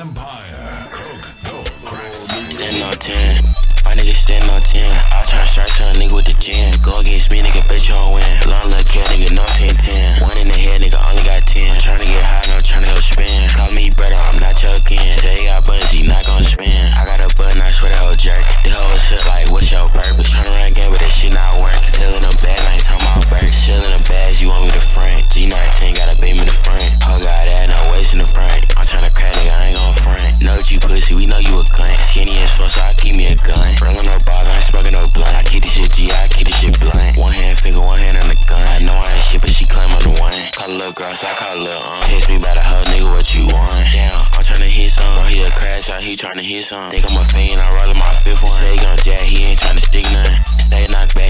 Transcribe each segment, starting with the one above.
Empire. Coke, dope, crack. he tryna hit some. Think I'm a fiend, I roll my fifth one. Say gon' jack, he ain't tryna stick none. Stay knocked back.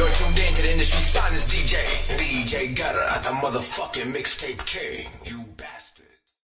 You're tuned in to the industry's finest DJ, DJ Gutter, the motherfucking mixtape king, you bastard.